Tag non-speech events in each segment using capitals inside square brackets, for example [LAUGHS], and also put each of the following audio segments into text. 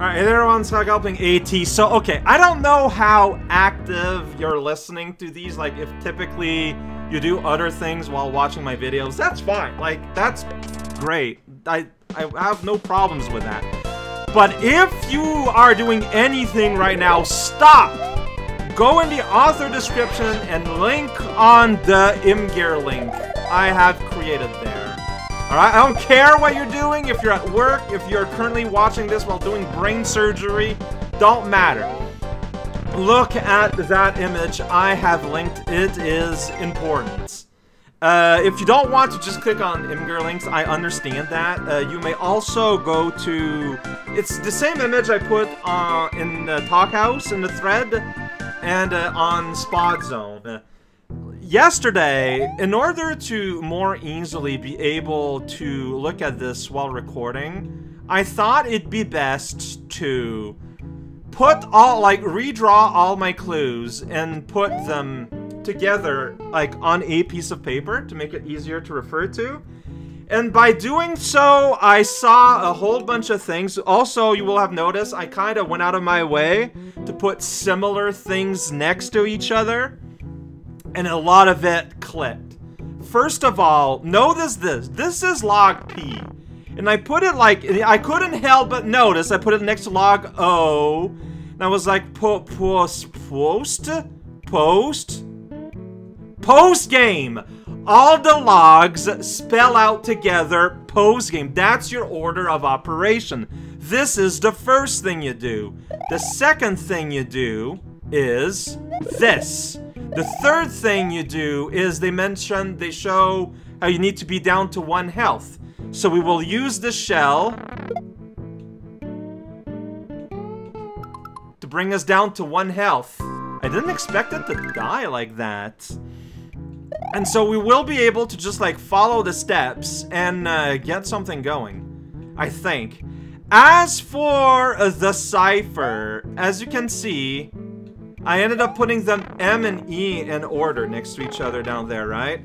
Alright, hey there everyone, Scott Helping AT. So, okay, I don't know how active you're listening to these, like, if typically you do other things while watching my videos, that's fine. Like, that's great. I, I have no problems with that. But if you are doing anything right now, stop! Go in the author description and link on the Imgur link I have created there. Alright, I don't care what you're doing, if you're at work, if you're currently watching this while doing brain surgery, don't matter. Look at that image I have linked, it is important. Uh, if you don't want to just click on Imgur links, I understand that. Uh, you may also go to... It's the same image I put uh, in the Talkhaus, in the thread, and uh, on Spot Zone yesterday, in order to more easily be able to look at this while recording, I thought it'd be best to put all, like, redraw all my clues and put them together, like, on a piece of paper to make it easier to refer to. And by doing so, I saw a whole bunch of things. Also, you will have noticed I kind of went out of my way to put similar things next to each other and a lot of it clicked. First of all, notice this. This is log P. And I put it like, I couldn't help but notice, I put it next to log O. And I was like, po post, post, post, post game. All the logs spell out together post game. That's your order of operation. This is the first thing you do. The second thing you do is this. The third thing you do is they mention, they show how you need to be down to one health. So we will use the shell to bring us down to one health. I didn't expect it to die like that. And so we will be able to just like follow the steps and uh, get something going, I think. As for uh, the cipher, as you can see, I ended up putting them M and E in order next to each other down there, right?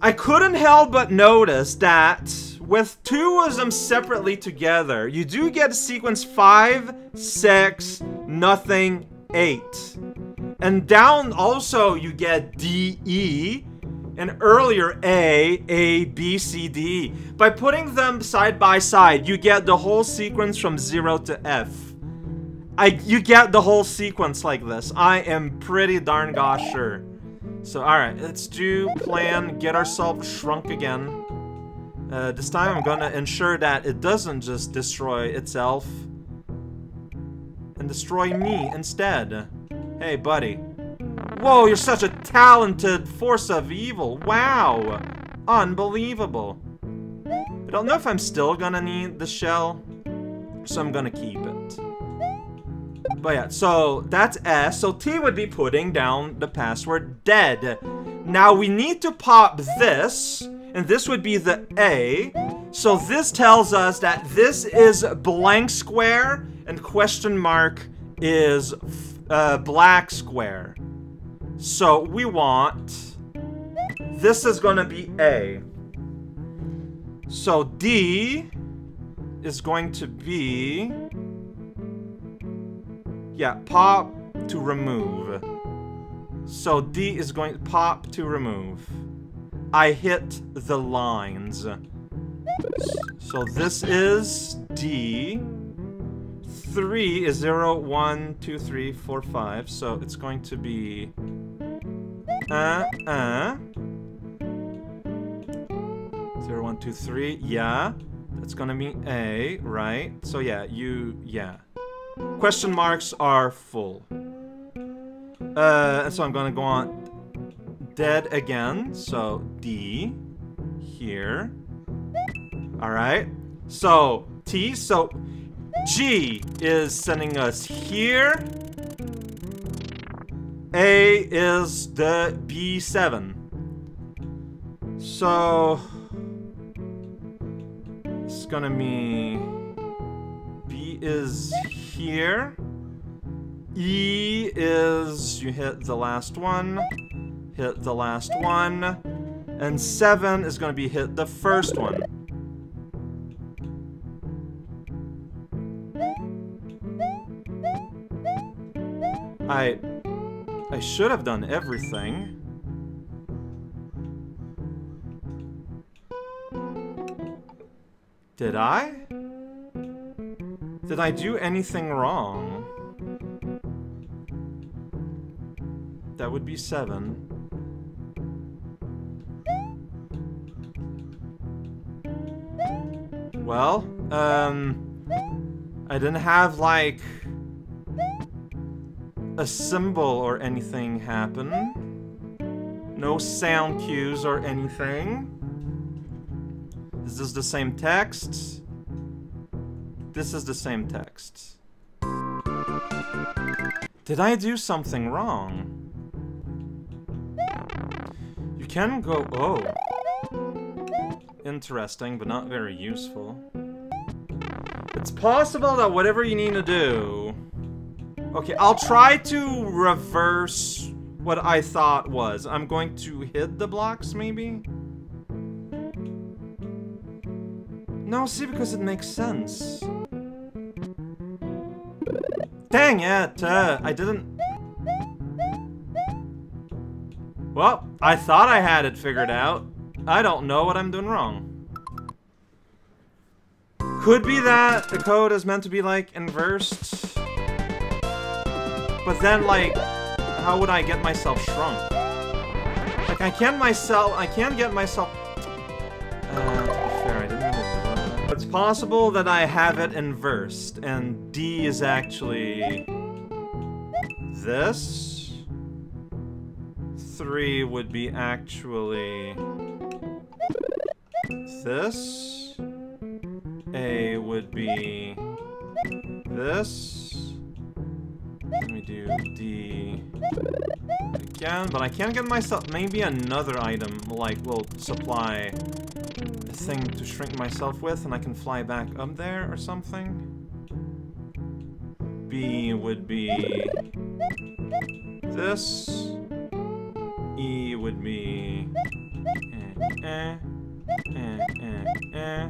I couldn't help but notice that with two of them separately together, you do get sequence 5, 6, nothing, 8. And down also you get D, E, and earlier A, A, B, C, D. By putting them side by side, you get the whole sequence from 0 to F. I you get the whole sequence like this. I am pretty darn gosh sure. So alright, let's do plan, get ourselves shrunk again. Uh, this time I'm gonna ensure that it doesn't just destroy itself. And destroy me instead. Hey buddy. Whoa, you're such a talented force of evil. Wow. Unbelievable. I don't know if I'm still gonna need the shell. So I'm gonna keep it. But yeah, so that's S. So T would be putting down the password dead. Now we need to pop this, and this would be the A. So this tells us that this is blank square, and question mark is uh, black square. So we want, this is gonna be A. So D is going to be yeah, pop to remove. So D is going pop to remove. I hit the lines. So this is D. 3 is 0, 1, 2, 3, 4, 5. So it's going to be... Uh, uh. 0, 1, 2, 3. Yeah. That's gonna be A, right? So yeah, you... Yeah. Question marks are full. Uh, so I'm gonna go on dead again. So D here. Alright. So T, so G is sending us here. A is the B7. So it's gonna be Is here. E is you hit the last one, hit the last one, and 7 is going to be hit the first one. I... I should have done everything. Did I? Did I do anything wrong? That would be seven. Well, um... I didn't have, like... A symbol or anything happen. No sound cues or anything. This is this the same text? This is the same text. Did I do something wrong? You can go- oh. Interesting, but not very useful. It's possible that whatever you need to do... Okay, I'll try to reverse what I thought was. I'm going to hit the blocks, maybe? No, see, because it makes sense. Dang it! Uh, I didn't... Well, I thought I had it figured out. I don't know what I'm doing wrong. Could be that the code is meant to be, like, inversed. But then, like, how would I get myself shrunk? Like, I can't myself- I can't get myself- possible that I have it inversed, and D is actually... This? 3 would be actually... This? A would be... This? Let me do D again, but I can't get myself... Maybe another item, like, will supply thing to shrink myself with, and I can fly back up there or something. B would be... This. E would be... Eh, eh, eh, eh, eh.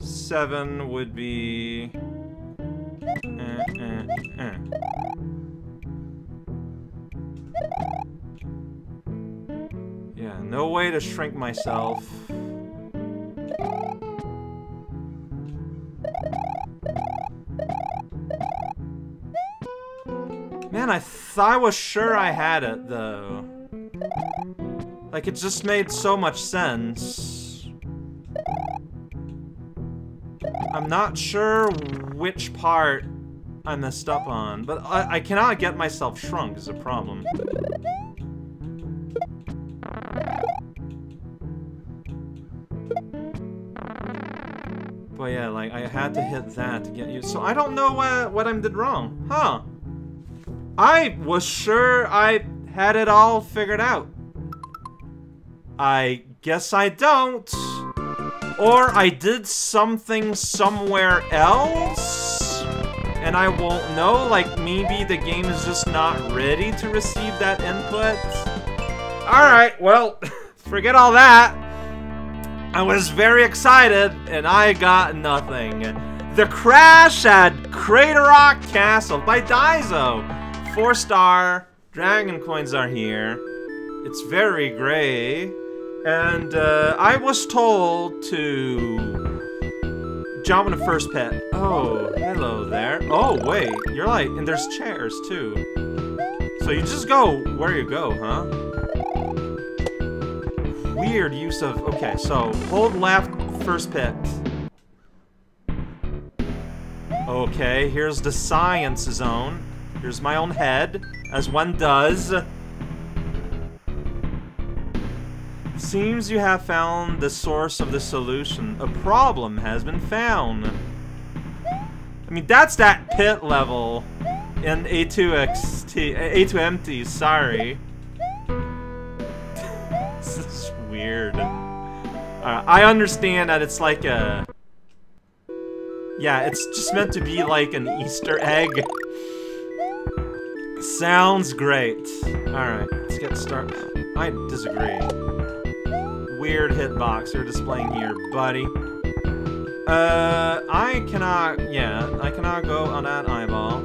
Seven would be... Eh, eh, eh. Yeah, no way to shrink myself. Man, I thought I was sure I had it, though. Like, it just made so much sense. I'm not sure which part I messed up on, but I, I cannot get myself shrunk is a problem. But yeah, like, I had to hit that to get you. So I don't know what, what I did wrong. Huh. I was sure I had it all figured out. I guess I don't. Or I did something somewhere else, and I won't know, like maybe the game is just not ready to receive that input. Alright, well, [LAUGHS] forget all that. I was very excited, and I got nothing. The Crash at Craigdarroch Castle by Daizo. Four star, dragon coins are here. It's very gray. And uh, I was told to jump in the first pet. Oh, hello there. Oh, wait, you're like, and there's chairs too. So you just go where you go, huh? Weird use of, okay, so hold left, first pit. Okay, here's the science zone. Here's my own head, as one does. Seems you have found the source of the solution. A problem has been found. I mean, that's that pit level in A2XT, A2MT, sorry. Uh, I understand that it's like a... Yeah, it's just meant to be like an Easter egg. Sounds great. Alright, let's get started. I disagree weird hitbox you're displaying here, buddy. Uh, I cannot, yeah, I cannot go on that eyeball.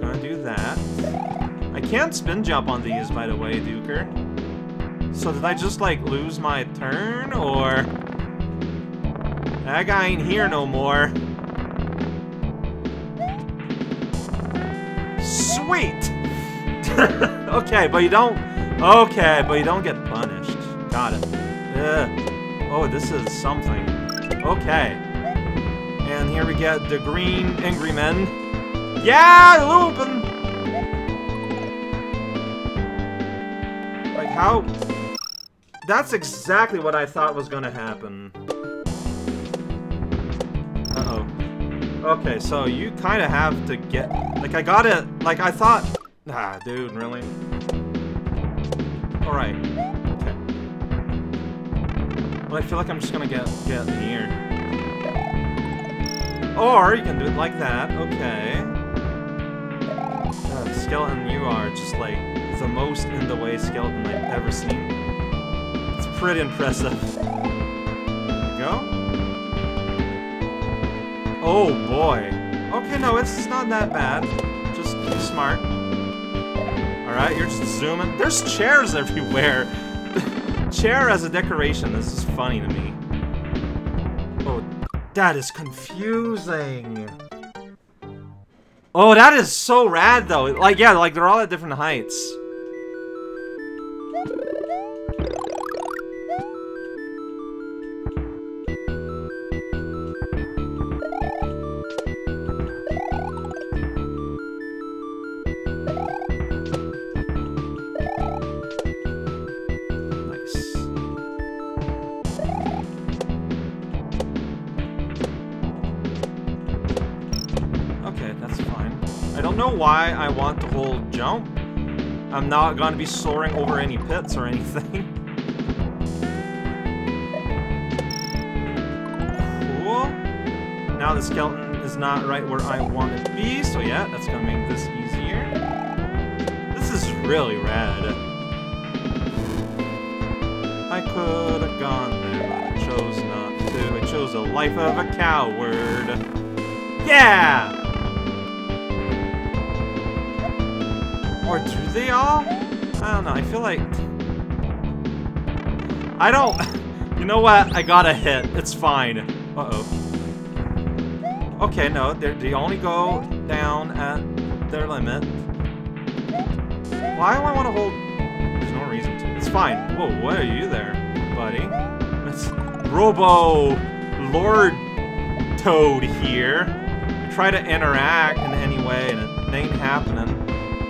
Gonna do that. I can't spin jump on these, by the way, Duker. So did I just, like, lose my turn, or... That guy ain't here no more. Sweet! [LAUGHS] okay, but you don't... Okay, but you don't get punished. Got it. Ugh. Oh, this is something. Okay. And here we get the green angry men. Yeah, Lupin! Like, how... That's exactly what I thought was gonna happen. Uh-oh. Okay, so you kind of have to get... Like, I got it... Like, I thought... Ah, dude, really? Alright. Okay. But I feel like I'm just gonna get, get near. Or, you can do it like that. Okay. Uh, skeleton, you are just, like, the most in the way skeleton I've ever seen. Pretty impressive. Go. Oh boy. Okay, no, it's not that bad. Just be smart. Alright, you're just zooming. There's chairs [LAUGHS] everywhere. Chair as a decoration. This is funny to me. Oh, that is confusing. Oh, that is so rad, though. Like, yeah, like, they're all at different heights. Why I want to hold jump. I'm not gonna be soaring over any pits or anything. [LAUGHS] cool. Now the skeleton is not right where I want it to be, so yeah, that's gonna make this easier. This is really rad. I could have gone there, but I chose not to. I chose a life of a coward. Yeah! Or do they all? I don't know, I feel like... I don't... [LAUGHS] You know what? I got a hit. It's fine. Uh-oh. Okay, no, they're- only go down at their limit. Why do I want to hold... There's no reason to. It's fine. Whoa, what are you there, buddy? It's Robo Lord Toad here. I try to interact in any way, and it ain't happening.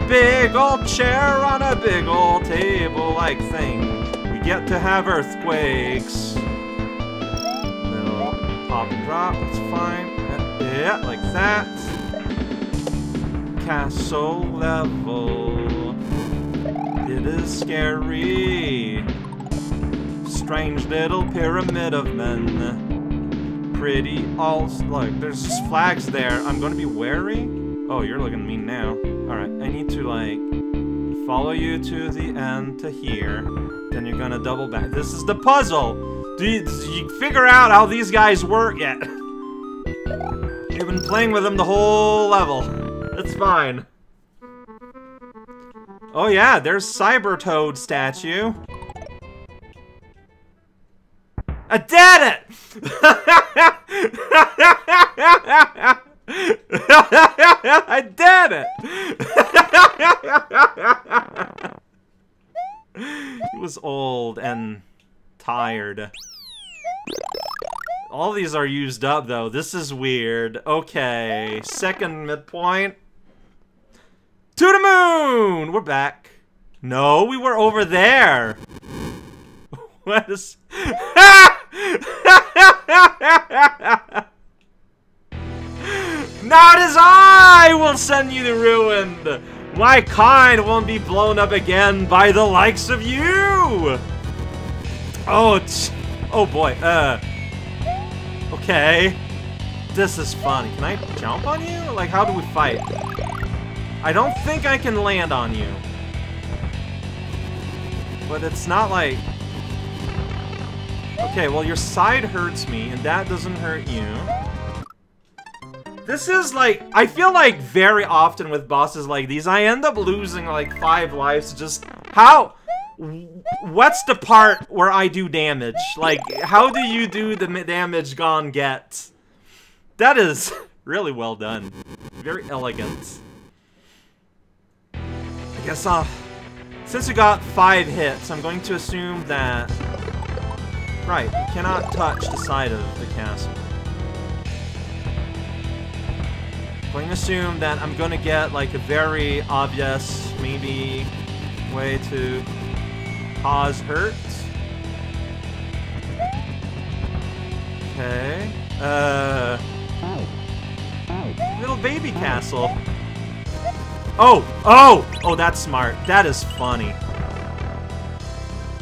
Big old chair on a big old table-like thing. We get to have earthquakes. Little pop and drop, that's fine. Yeah, like that. Castle level. It is scary. Strange little pyramid of men. Pretty all look, there's just flags there. I'm gonna be wary. Oh, you're looking mean now. Alright, I need to like follow you to the end to here. Then you're gonna double back. This is the puzzle! Do you, do you figure out how these guys work yet? [LAUGHS] You've been playing with them the whole level. It's fine. Oh yeah, there's Cyber Toad statue. I did it! [LAUGHS] I did it! he was old and tired. All these are used up, though. This is weird. Okay, second midpoint. To the moon! We're back. No, we were over there. [LAUGHS] What is... [LAUGHS] Not as I will send you to ruin. My kind won't be blown up again by the likes of you. Oh, oh boy. Uh. Okay. This is fun. Can I jump on you? Like, how do we fight? I don't think I can land on you. But it's not like... Okay, well your side hurts me, and that doesn't hurt you. This is like, I feel like very often with bosses like these, I end up losing like five lives just, how, what's the part where I do damage? Like, how do you do the damage gone get? That is [LAUGHS] really well done. Very elegant. I guess, uh, since you got five hits, I'm going to assume that, right, cannot touch the side of the castle. Going to assume that I'm going to get like a very obvious, maybe, way to cause hurt. Okay. Uh. Little baby castle. Oh! Oh! Oh, that's smart. That is funny.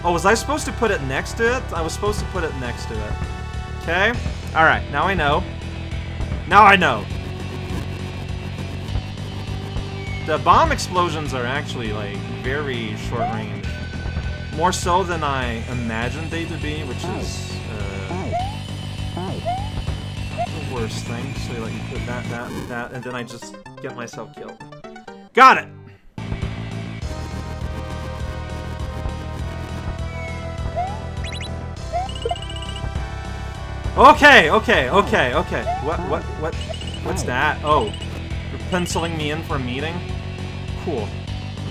Oh, was I supposed to put it next to it? I was supposed to put it next to it. Okay. Alright, now I know. Now I know. The bomb explosions are actually, like, very short range. More so than I imagined they to be, which is, uh, the worst thing. So, like, you put that, that, that, and then I just get myself killed. Got it! Okay, okay, okay, okay. What, what, what, what's that? Oh, penciling me in for a meeting? Cool.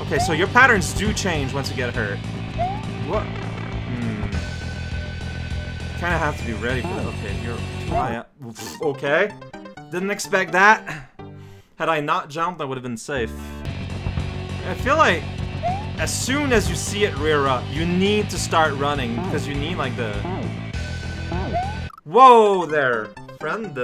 Okay, so your patterns do change once you get hurt. What? Hmm. Kind of have to be ready for that. Okay, you're too. Okay. Didn't expect that. Had I not jumped, I would have been safe. I feel like as soon as you see it rear up, you need to start running because you need like the... Whoa there, friend.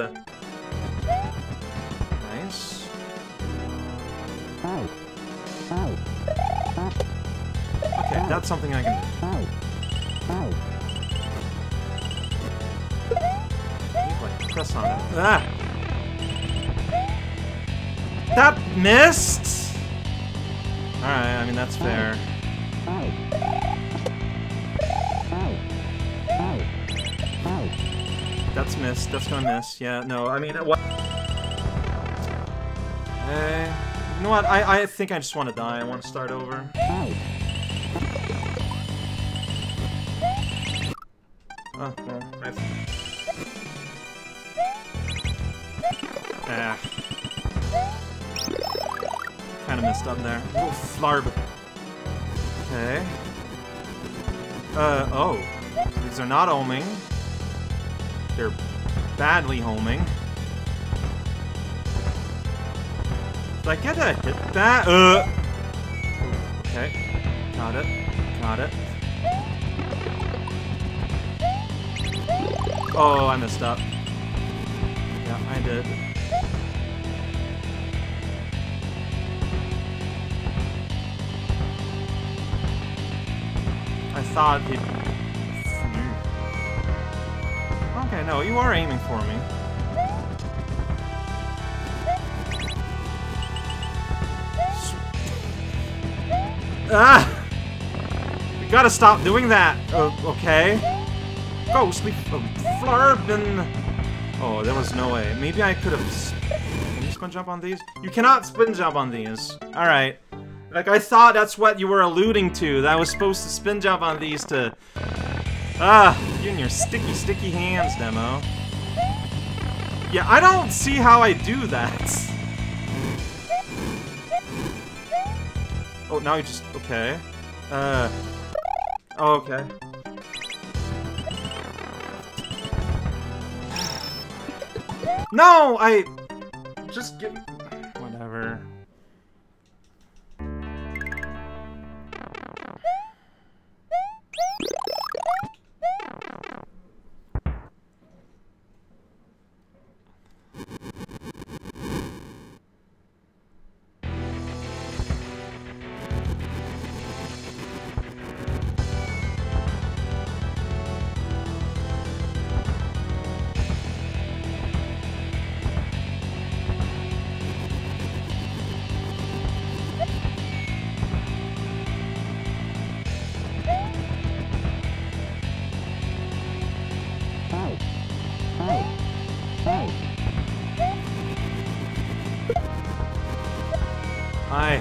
That's something I can do. Press on it. Ah! That missed! Alright, I mean, that's fair. That's missed. That's gonna miss. Yeah, no, I mean, what? Hey. You know what? I, I think I just want to die. I want to start over. Oh, well. Ah. Kinda messed up there. Oh, flarb. Okay. Uh, oh. These are not homing. They're badly homing. Did I get a hit that? Uh. Okay. Got it. Got it. Oh, I messed up. Yeah, I did. I thought it... Okay, no, you are aiming for me. Ah! Gotta stop doing that! Uh, okay. Ghostly flarbin! Oh, there was no way. Maybe I could have... Can you spin jump on these? You cannot spin jump on these. Alright. Like, I thought that's what you were alluding to. That I was supposed to spin jump on these to... Ah, you and your sticky, sticky hands, Demo. Yeah, I don't see how I do that. Oh, now you just... Okay. Uh... Oh, okay. No! I... Just give...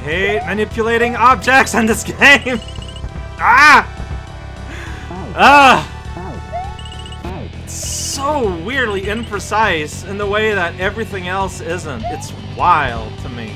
hate manipulating objects in this [LAUGHS] game! ah! Ah! So weirdly imprecise in the way that everything else isn't. It's wild to me.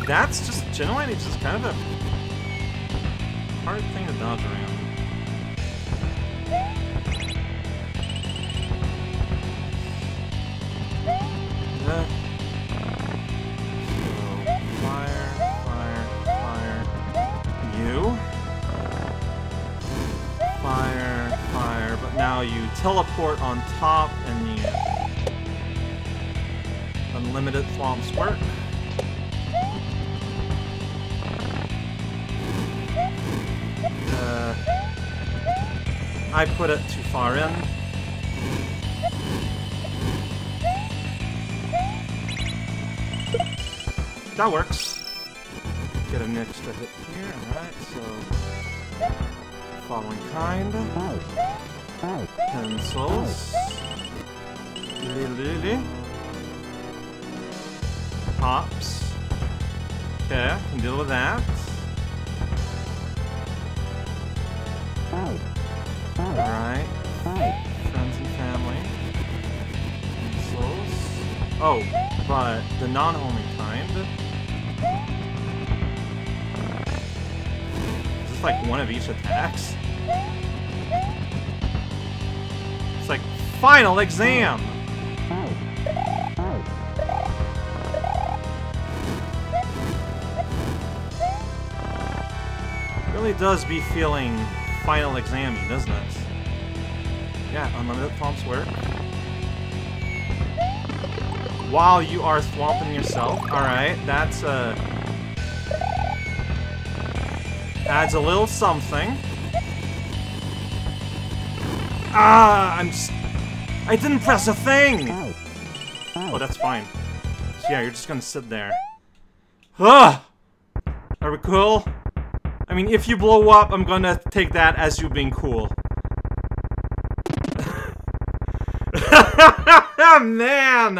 Like, that's just generally just kind of a hard thing to dodge around. Fire, fire, fire. You. Fire, fire, but now you teleport on top and you... Unlimited Thwomp Squirt. Uh, I put it too far in. That works. Get an extra hit here, alright, so... Following kind. Pencils. Lily. Pops. Okay, can deal with that. Alright. Friends and family. Pencils. Oh, but the non-homing kind. Is this like one of each attacks? It's like final exam! Really does be feeling final exam, doesn't it? Yeah, unlimited thwomps work. While you are thwomping yourself. Alright, that's uh adds a little something. Ah, I'm I didn't press a thing! Oh, that's fine. So yeah, you're just gonna sit there. Ugh! Are we cool? I mean, if you blow up, I'm gonna take that as you being cool. [LAUGHS] Man!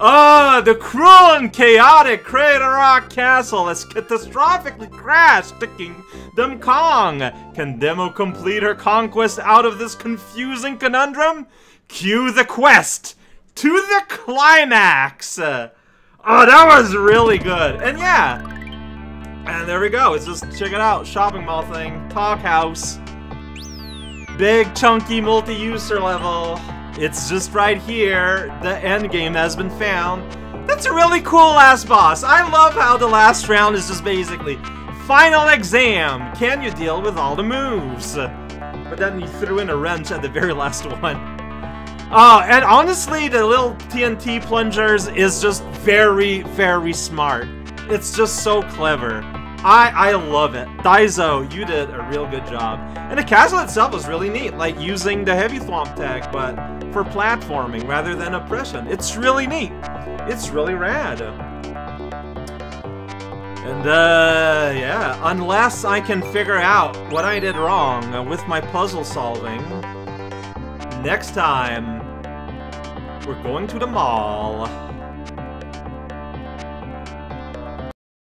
Oh, the cruel and chaotic Craigdarroch Castle has catastrophically crashed to Kingdom Kong. Can Demo complete her conquest out of this confusing conundrum? Cue the quest to the climax! Oh, that was really good. And yeah, and there we go. It's just check it out. Shopping mall thing. Talkhaus. Big chunky multi-user level. It's just right here. The end game has been found. That's a really cool last boss. I love how the last round is just basically final exam. Can you deal with all the moves? But then you threw in a wrench at the very last one. Oh, and honestly, the little TNT plungers is just very, very smart. It's just so clever. I I love it. Daizo, you did a real good job. And the castle itself was really neat, like using the heavy thwomp tech, but for platforming rather than oppression. It's really neat. It's really rad. And, uh, yeah, unless I can figure out what I did wrong with my puzzle solving, next time, we're going to the mall.